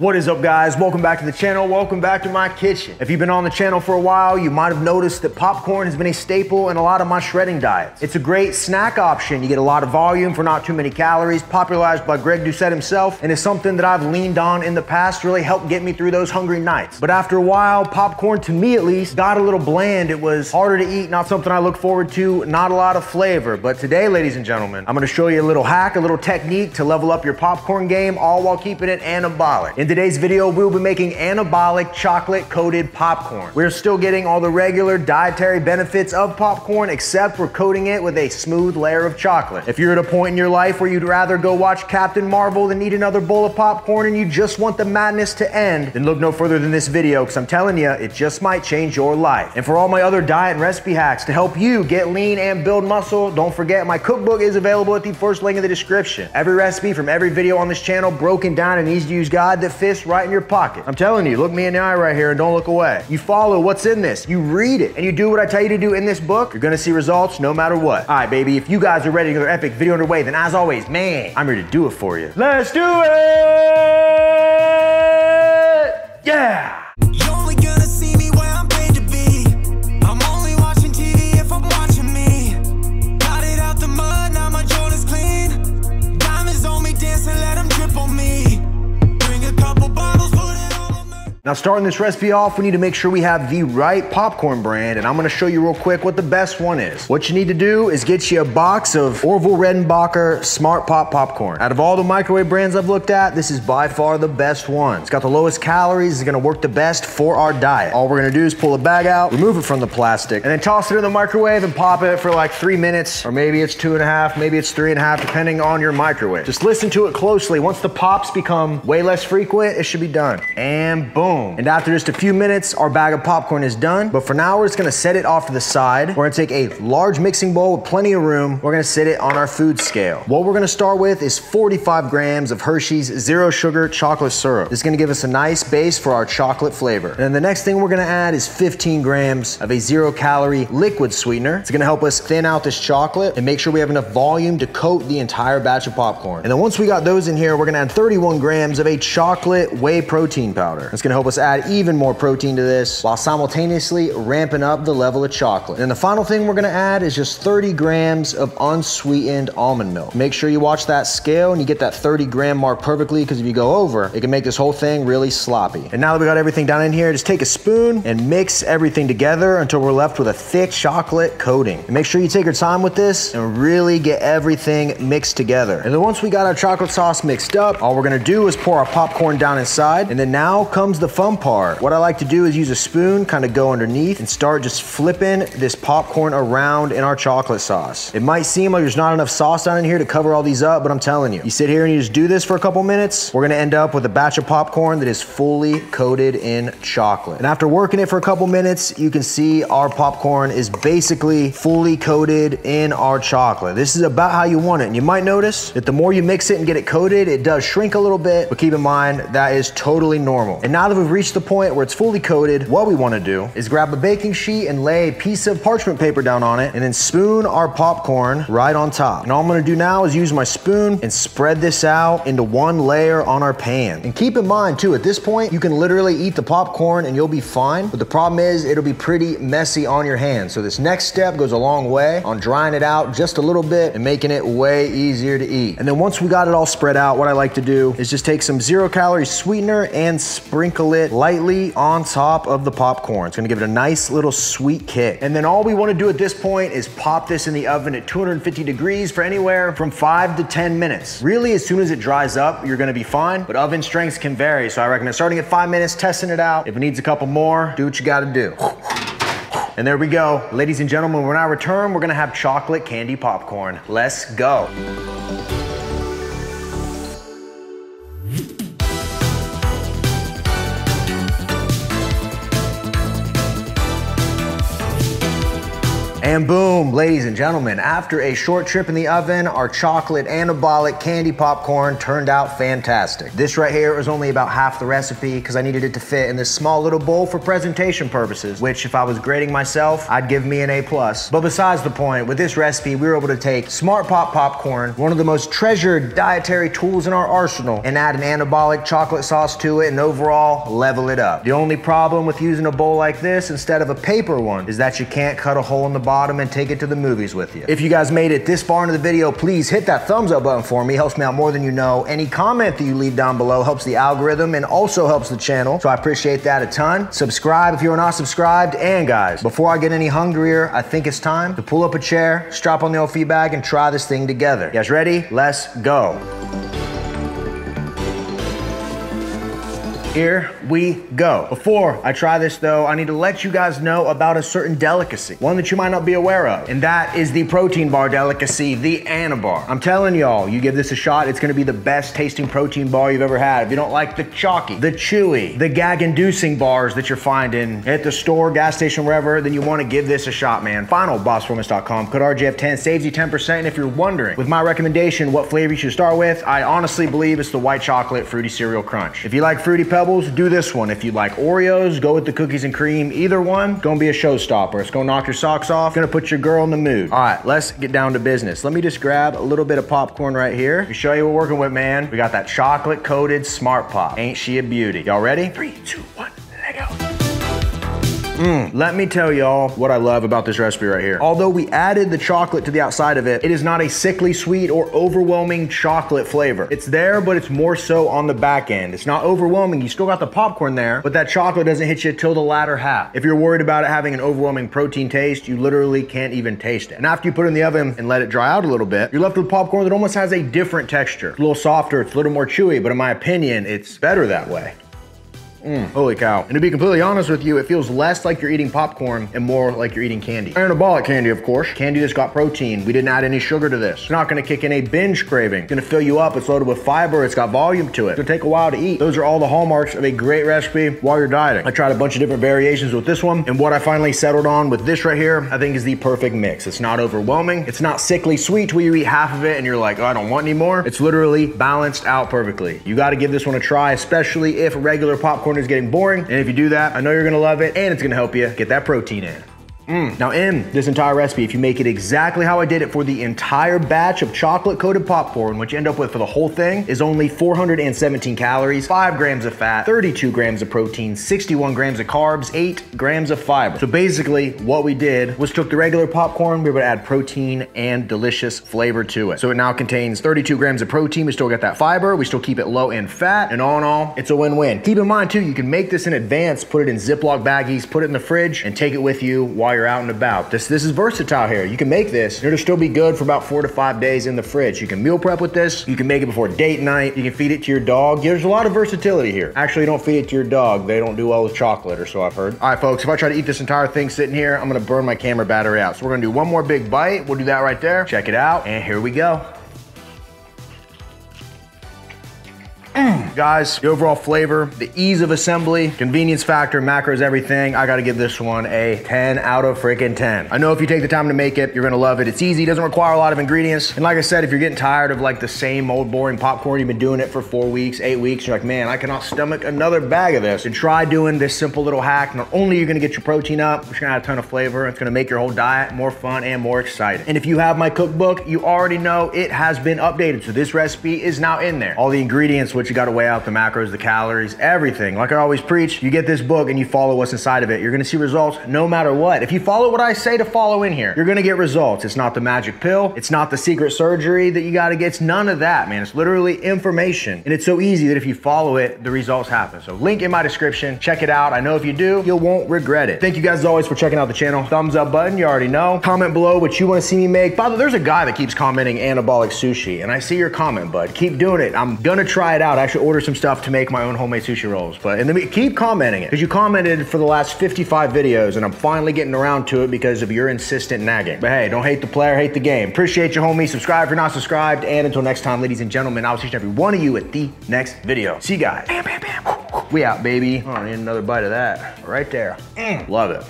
What is up guys? Welcome back to the channel. Welcome back to my kitchen. If you've been on the channel for a while, you might have noticed that popcorn has been a staple in a lot of my shredding diets. It's a great snack option. You get a lot of volume for not too many calories, popularized by Greg Doucette himself, and it's something that I've leaned on in the past really help get me through those hungry nights. But after a while, popcorn, to me at least, got a little bland. It was harder to eat, not something I look forward to, not a lot of flavor. But today, ladies and gentlemen, I'm gonna show you a little hack, a little technique to level up your popcorn game, all while keeping it anabolic. In today's video, we'll be making anabolic chocolate coated popcorn. We're still getting all the regular dietary benefits of popcorn, except we're coating it with a smooth layer of chocolate. If you're at a point in your life where you'd rather go watch Captain Marvel than eat another bowl of popcorn and you just want the madness to end, then look no further than this video, because I'm telling you, it just might change your life. And for all my other diet and recipe hacks to help you get lean and build muscle, don't forget my cookbook is available at the first link in the description. Every recipe from every video on this channel broken down in easy to use guide that fits right in your pocket. I'm telling you, look me in the eye right here and don't look away. You follow what's in this, you read it, and you do what I tell you to do in this book, you're gonna see results no matter what. All right, baby, if you guys are ready to get their epic video underway, then as always, man, I'm here to do it for you. Let's do it! Yeah! Now starting this recipe off, we need to make sure we have the right popcorn brand, and I'm gonna show you real quick what the best one is. What you need to do is get you a box of Orville Redenbacher Smart Pop Popcorn. Out of all the microwave brands I've looked at, this is by far the best one. It's got the lowest calories, it's gonna work the best for our diet. All we're gonna do is pull the bag out, remove it from the plastic, and then toss it in the microwave and pop it for like three minutes, or maybe it's two and a half, maybe it's three and a half, depending on your microwave. Just listen to it closely. Once the pops become way less frequent, it should be done. And boom. And after just a few minutes, our bag of popcorn is done. But for now, we're just gonna set it off to the side. We're gonna take a large mixing bowl with plenty of room. We're gonna set it on our food scale. What we're gonna start with is 45 grams of Hershey's zero sugar chocolate syrup. This is gonna give us a nice base for our chocolate flavor. And then the next thing we're gonna add is 15 grams of a zero calorie liquid sweetener. It's gonna help us thin out this chocolate and make sure we have enough volume to coat the entire batch of popcorn. And then once we got those in here, we're gonna add 31 grams of a chocolate whey protein powder. It's gonna help us add even more protein to this while simultaneously ramping up the level of chocolate. And the final thing we're gonna add is just 30 grams of unsweetened almond milk. Make sure you watch that scale and you get that 30 gram mark perfectly because if you go over, it can make this whole thing really sloppy. And now that we got everything down in here, just take a spoon and mix everything together until we're left with a thick chocolate coating. And make sure you take your time with this and really get everything mixed together. And then once we got our chocolate sauce mixed up, all we're gonna do is pour our popcorn down inside. And then now comes the fun part. What I like to do is use a spoon, kind of go underneath and start just flipping this popcorn around in our chocolate sauce. It might seem like there's not enough sauce down in here to cover all these up, but I'm telling you, you sit here and you just do this for a couple minutes, we're gonna end up with a batch of popcorn that is fully coated in chocolate. And after working it for a couple minutes, you can see our popcorn is basically fully coated in our chocolate. This is about how you want it. And you might notice that the more you mix it and get it coated, it does shrink a little bit, but keep in mind that is totally normal. And now that we've reached the point where it's fully coated, what we wanna do is grab a baking sheet and lay a piece of parchment paper down on it and then spoon our popcorn right on top. And all I'm gonna do now is use my spoon and spread this out into one layer on our pan. And keep in mind too, at this point, you can literally eat the popcorn and you'll be fine. But the problem is it'll be pretty messy on your hands. So this next step goes a long way on drying it out just a little bit and making it way easier to eat. And then once we got it all spread out, what I like to do is just take some zero calorie sweetener and sprinkle it lightly on top of the popcorn. It's gonna give it a nice little sweet kick. And then all we wanna do at this point is pop this in the oven at 250 degrees for anywhere from five to 10 minutes. Really, as soon as it dries up, you're gonna be fine, but oven strengths can vary. So I recommend starting at five minutes, testing it out. If it needs a couple more, do what you gotta do. And there we go. Ladies and gentlemen, when I return, we're gonna have chocolate candy popcorn. Let's go. And boom, ladies and gentlemen, after a short trip in the oven, our chocolate anabolic candy popcorn turned out fantastic. This right here was only about half the recipe because I needed it to fit in this small little bowl for presentation purposes, which if I was grading myself, I'd give me an A+. plus. But besides the point, with this recipe, we were able to take Smart Pop popcorn, one of the most treasured dietary tools in our arsenal, and add an anabolic chocolate sauce to it and overall level it up. The only problem with using a bowl like this instead of a paper one is that you can't cut a hole in the bottom and take it to the movies with you. If you guys made it this far into the video, please hit that thumbs up button for me. Helps me out more than you know. Any comment that you leave down below helps the algorithm and also helps the channel. So I appreciate that a ton. Subscribe if you're not subscribed. And guys, before I get any hungrier, I think it's time to pull up a chair, strap on the old feed bag, and try this thing together. You guys ready? Let's go. Here we go. Before I try this though, I need to let you guys know about a certain delicacy, one that you might not be aware of, and that is the protein bar delicacy, the Anabar. I'm telling y'all, you give this a shot, it's gonna be the best tasting protein bar you've ever had. If you don't like the chalky, the chewy, the gag-inducing bars that you're finding at the store, gas station, wherever, then you wanna give this a shot, man. Final, Finalbossperformance.com, code RJF10 saves you 10%, and if you're wondering, with my recommendation, what flavor you should start with, I honestly believe it's the white chocolate fruity cereal crunch. If you like fruity Pebbles, do this one. If you like Oreos, go with the cookies and cream. Either one, gonna be a showstopper. It's gonna knock your socks off, gonna put your girl in the mood. All right, let's get down to business. Let me just grab a little bit of popcorn right here to show you what we're working with, man. We got that chocolate coated Smart Pop. Ain't she a beauty? Y'all ready? Three, two, one. Mm, let me tell y'all what I love about this recipe right here. Although we added the chocolate to the outside of it, it is not a sickly sweet or overwhelming chocolate flavor. It's there, but it's more so on the back end. It's not overwhelming. You still got the popcorn there, but that chocolate doesn't hit you till the latter half. If you're worried about it having an overwhelming protein taste, you literally can't even taste it. And after you put it in the oven and let it dry out a little bit, you're left with popcorn that almost has a different texture. It's a little softer, it's a little more chewy, but in my opinion, it's better that way. Mm, holy cow. And to be completely honest with you, it feels less like you're eating popcorn and more like you're eating candy. Anabolic candy, of course. Candy that's got protein. We didn't add any sugar to this. It's not gonna kick in a binge craving. It's gonna fill you up. It's loaded with fiber. It's got volume to it. Gonna take a while to eat. Those are all the hallmarks of a great recipe while you're dieting. I tried a bunch of different variations with this one, and what I finally settled on with this right here, I think is the perfect mix. It's not overwhelming. It's not sickly sweet where you eat half of it and you're like, oh, I don't want any more. It's literally balanced out perfectly. You gotta give this one a try, especially if regular popcorn is getting boring. And if you do that, I know you're gonna love it and it's gonna help you get that protein in. Mm. Now in this entire recipe, if you make it exactly how I did it for the entire batch of chocolate coated popcorn, what you end up with for the whole thing is only 417 calories, five grams of fat, 32 grams of protein, 61 grams of carbs, eight grams of fiber. So basically what we did was took the regular popcorn, we were able to add protein and delicious flavor to it. So it now contains 32 grams of protein, we still get that fiber, we still keep it low in fat, and all in all, it's a win-win. Keep in mind too, you can make this in advance, put it in Ziploc baggies, put it in the fridge, and take it with you while you're you're out and about. This, this is versatile here. You can make this. It'll still be good for about four to five days in the fridge. You can meal prep with this. You can make it before date night. You can feed it to your dog. There's a lot of versatility here. Actually, don't feed it to your dog. They don't do well with chocolate or so I've heard. All right, folks, if I try to eat this entire thing sitting here, I'm gonna burn my camera battery out. So we're gonna do one more big bite. We'll do that right there. Check it out, and here we go. Guys, the overall flavor, the ease of assembly, convenience factor, macros, everything, I gotta give this one a 10 out of freaking 10. I know if you take the time to make it, you're gonna love it. It's easy, doesn't require a lot of ingredients. And like I said, if you're getting tired of like the same old boring popcorn, you've been doing it for four weeks, eight weeks, you're like, man, I cannot stomach another bag of this. And try doing this simple little hack. Not only are you gonna get your protein up, which gonna add a ton of flavor, it's gonna make your whole diet more fun and more exciting. And if you have my cookbook, you already know it has been updated. So this recipe is now in there. All the ingredients, which you gotta weigh out the macros, the calories, everything. Like I always preach, you get this book and you follow what's inside of it. You're gonna see results no matter what. If you follow what I say to follow in here, you're gonna get results. It's not the magic pill. It's not the secret surgery that you gotta get. It's none of that, man. It's literally information. And it's so easy that if you follow it, the results happen. So link in my description, check it out. I know if you do, you won't regret it. Thank you guys as always for checking out the channel. Thumbs up button, you already know. Comment below what you wanna see me make. By the there's a guy that keeps commenting anabolic sushi and I see your comment, bud. Keep doing it. I'm gonna try it out. I actually order some stuff to make my own homemade sushi rolls. But and then we keep commenting it because you commented for the last 55 videos, and I'm finally getting around to it because of your insistent nagging. But hey, don't hate the player, hate the game. Appreciate you, homie. Subscribe if you're not subscribed. And until next time, ladies and gentlemen, I'll see every one of you at the next video. See you guys. Bam, bam, bam. We out, baby. Oh, I need another bite of that right there. Mm, love it.